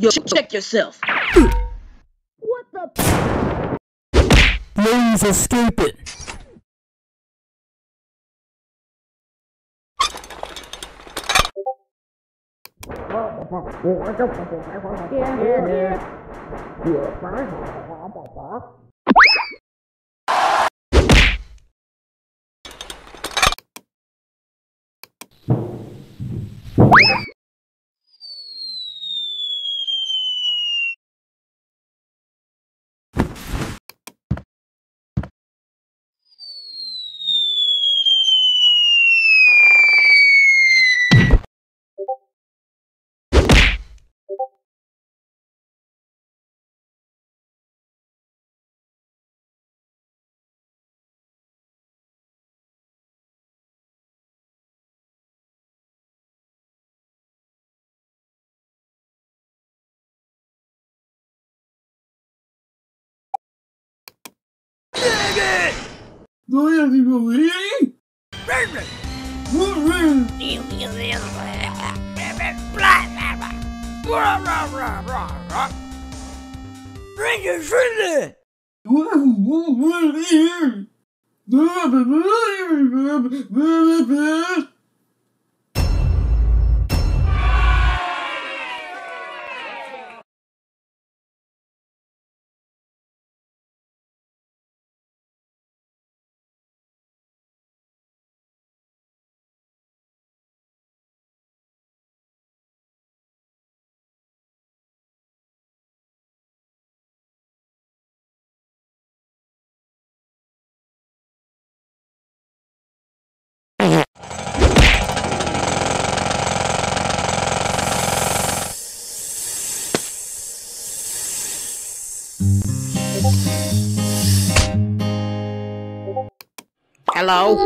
Yo, check yourself. What the? Please escape it. Loyalty for me? Bring your friend in! Hello?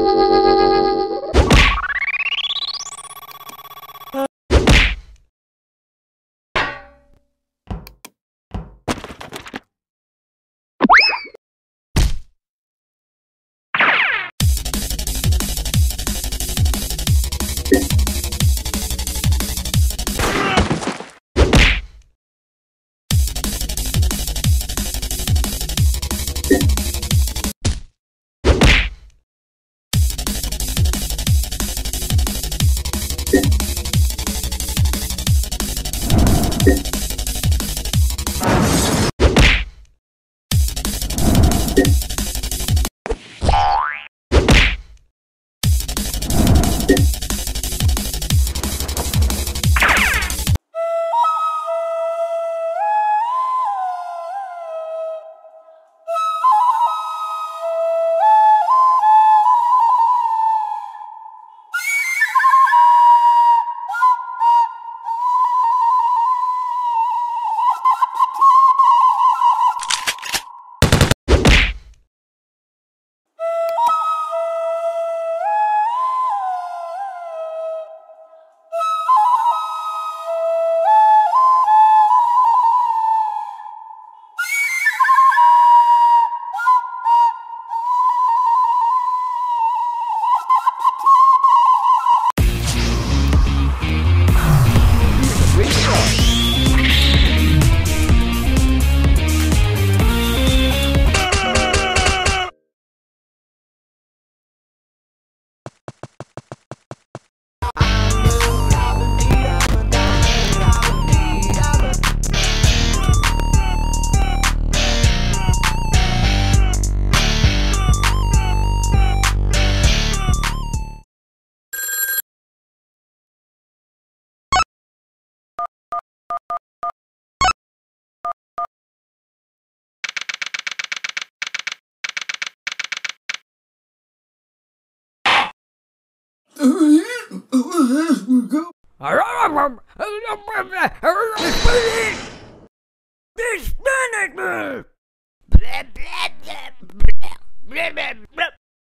This management!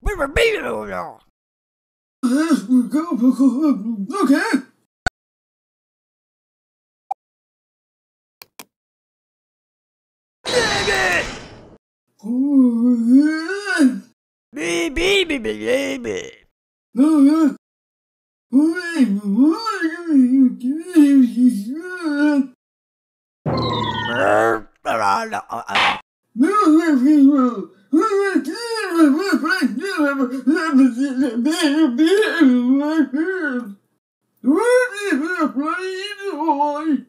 We were beating over y'all! Yes, we go, okay! Baby, baby, baby. No, no. What is a flying